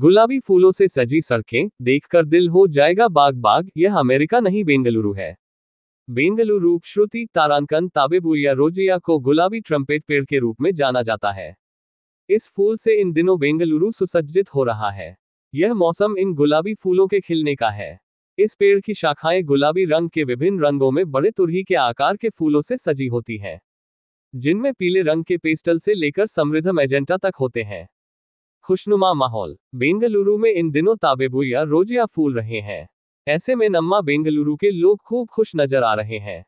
गुलाबी फूलों से सजी सड़कें देखकर दिल हो जाएगा बाग बाग यह अमेरिका नहीं, बेंगलुरु है। बेंगलुरु श्रुति तारांकन ताबेबुया रोजिया को गुलाबी ट्रम्पेट पेड़ के रूप में जाना जाता है। इस फूल से इन दिनों बेंगलुरु सुसज्जित हो रहा है। यह मौसम इन गुलाबी फूलों के खिलने का है। इस पेड़ की शाखाएँ गुलाबी रंग के विभिन्न रंगों में बड़े तुरही के आकार के फूलों से सजी होती हैं, जिनमें पीले रंग के पेस्टल से लेकर समृद्ध मैजेंटा तक होते हैं। खुशनुमा माहौल। बेंगलुरु में इन दिनों ताबेबुया रोजिया फूल रहे हैं। ऐसे में नम्मा बेंगलुरु के लोग खूब खुश नज़र आ रहे हैं।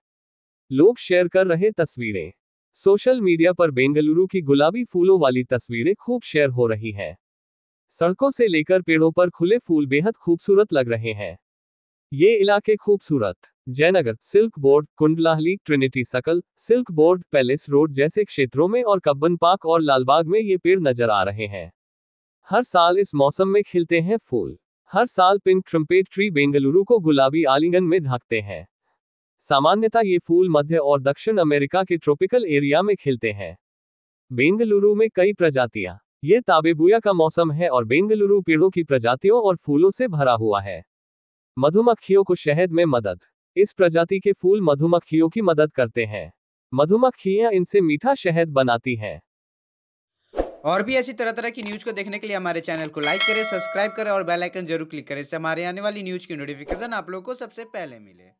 लोग शेयर कर रहे तस्वीरें। सोशल मीडिया पर बेंगलुरु की गुलाबी फूलों वाली तस्वीरें खूब शेयर हो रही हैं। सड़कों से लेकर पेड़ों पर खुले फूल बेहद खूबसूरत लग रहे हैं। ये इलाके खूबसूरत। Jayanagar, silk board, Kundalahalli, Trinity circle, silk board, palace road जैसे क्षेत्रों में और कब्बन पार्क और लालबाग में ये पेड़ नज़र आ रहे हैं। हर साल इस मौसम में खिलते हैं फूल। हर साल पिंक ट्रम्पेट ट्री बेंगलुरु को गुलाबी आलिंगन में ढकते हैं। सामान्यतः ये फूल मध्य और दक्षिण अमेरिका के ट्रॉपिकल एरिया में खिलते हैं। बेंगलुरु में कई प्रजातियाँ। ये ताबेबुया का मौसम है और बेंगलुरु पेड़ों की प्रजातियों और फूलों से भरा हुआ है। मधुमक्खियों को शहद में मदद। इस प्रजाति के फूल मधुमक्खियों की मदद करते हैं। मधुमक्खियाँ इनसे मीठा शहद बनाती हैं। और भी ऐसी तरह तरह की न्यूज़ को देखने के लिए हमारे चैनल को लाइक करें सब्सक्राइब करें और बेलाइकन ज़रूर क्लिक करें। इससे हमारे आने वाली न्यूज़ की नोटिफिकेशन आप लोगों को सबसे पहले मिले।